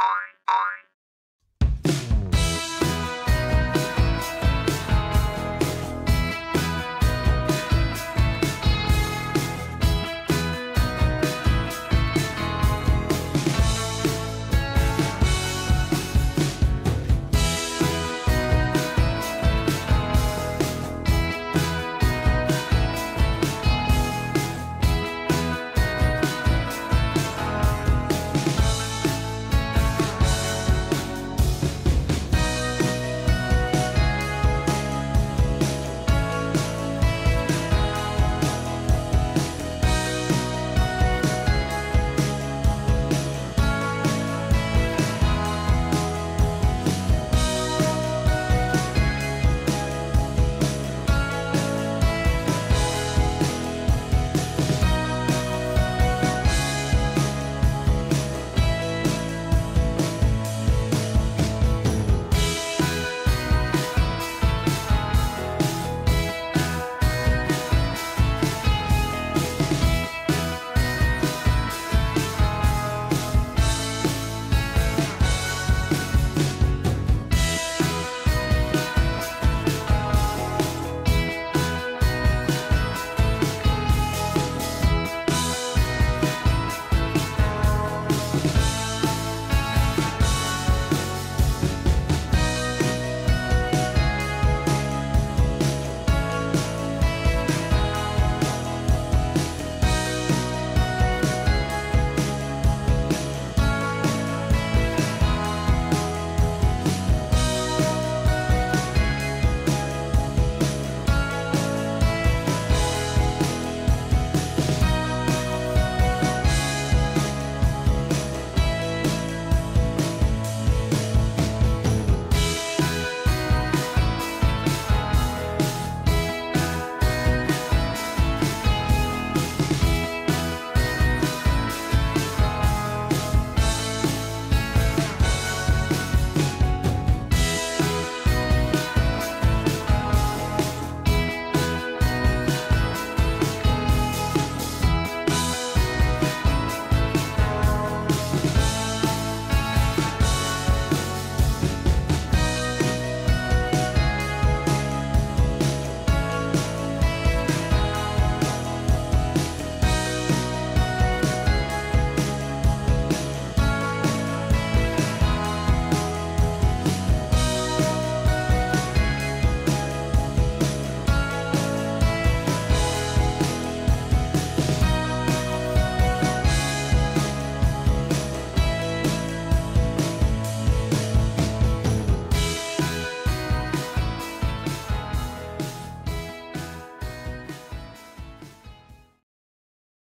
Bye.